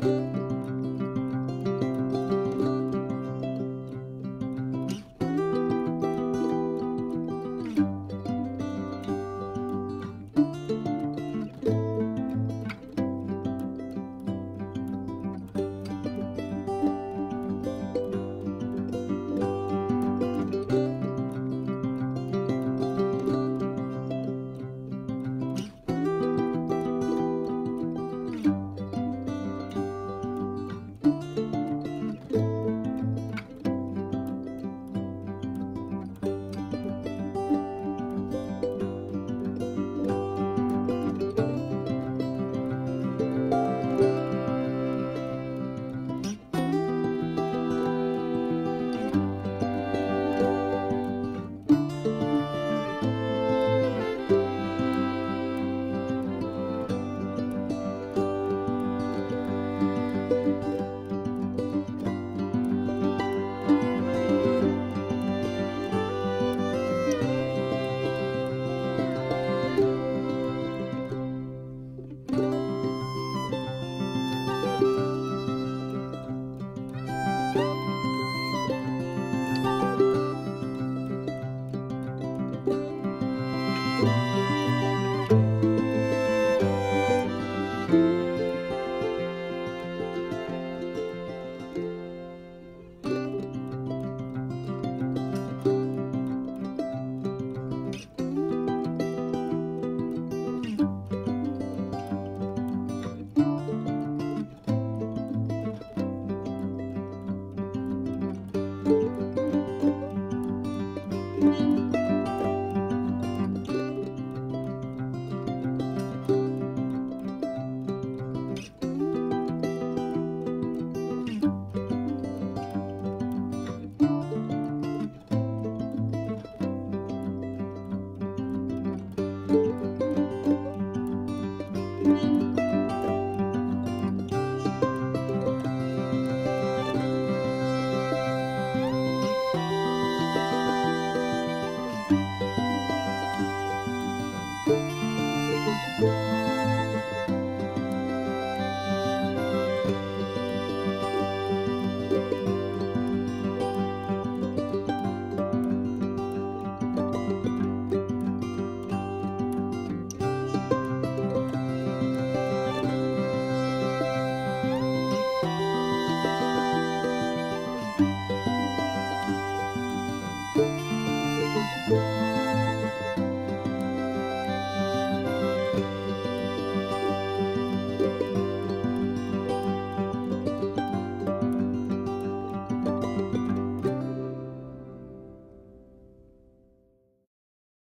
you Música